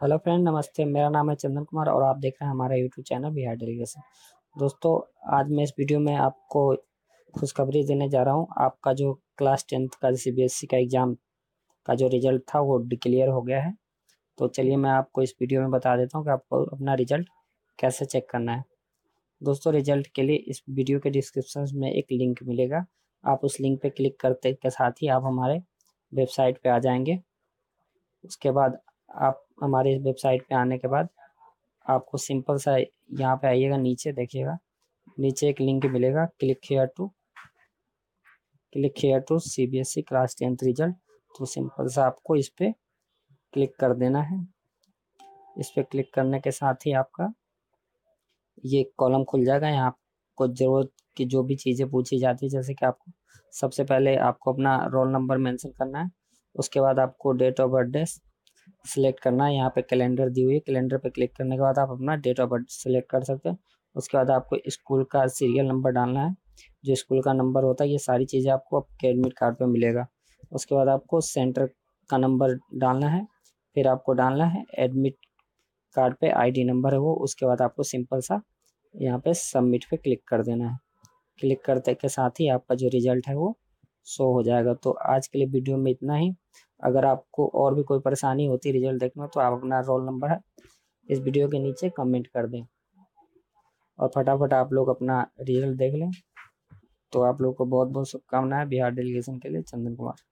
Hello friend, नमस्ते। मेरा नाम है चंदन कुमार और आप देख रहे हैं हमारा यूट्यूब चैनल बिहार डेलीगेशन। दोस्तों, आज मैं इस वीडियो में आपको खुशखबरी देने जा रहा हूँ। आपका जो क्लास टेंथ का सी बी सीबीएसई का एग्ज़ाम का जो रिज़ल्ट था, वो डिक्लेयर हो गया है। तो चलिए मैं आपको इस वीडियो में बता देता हूँ कि आपको अपना रिज़ल्ट कैसे चेक करना है। दोस्तों, रिज़ल्ट के लिए इस वीडियो के डिस्क्रिप्शन में एक लिंक मिलेगा। आप उस लिंक पर क्लिक करते के साथ ही आप हमारे वेबसाइट पर आ जाएँगे। उसके बाद आप हमारे इस वेबसाइट पे आने के बाद आपको सिंपल सा यहाँ पे आइएगा, नीचे देखिएगा। नीचे एक लिंक मिलेगा, click here to click here to C B S E class tenth result तो सिंपल सा आपको इस पर क्लिक कर देना है। इस पर क्लिक करने के साथ ही आपका ये कॉलम खुल जाएगा। यहाँ को ज़रूरत की जो भी चीज़ें पूछी जाती है, जैसे कि आपको सबसे पहले आपको अपना रोल नंबर मेंशन करना है। उसके बाद आपको date of birth birthday select करना है। यहाँ पे कैलेंडर दी हुई है। कैलेंडर पे क्लिक करने के बाद आप अपना डेट ऑफ़ बर्थ सिलेक्ट कर सकते हैं। उसके बाद आपको स्कूल का सीरियल नंबर डालना है। जो स्कूल का नंबर होता है, ये सारी चीज़ें आपको आपके एडमिट कार्ड पर मिलेगा। उसके बाद आपको सेंटर का नंबर डालना है। फिर आपको डालना है एडमिट कार्ड पे आईडी नंबर है वो। उसके बाद आपको सिंपल सा यहाँ पे सबमिट पे क्लिक कर देना है। क्लिक करते के साथ ही आपका जो रिज़ल्ट है वो शो हो जाएगा। तो आज के लिए वीडियो में इतना ही। अगर आपको और भी कोई परेशानी होती है रिज़ल्ट में तो आप अपना रोल नंबर है, इस वीडियो के नीचे कमेंट कर दें। और फटाफट आप लोग अपना रिज़ल्ट देख लें। तो आप लोग को बहुत बहुत शुभकामनाएँ। बिहार डेलीगेशन के लिए, चंदन कुमार।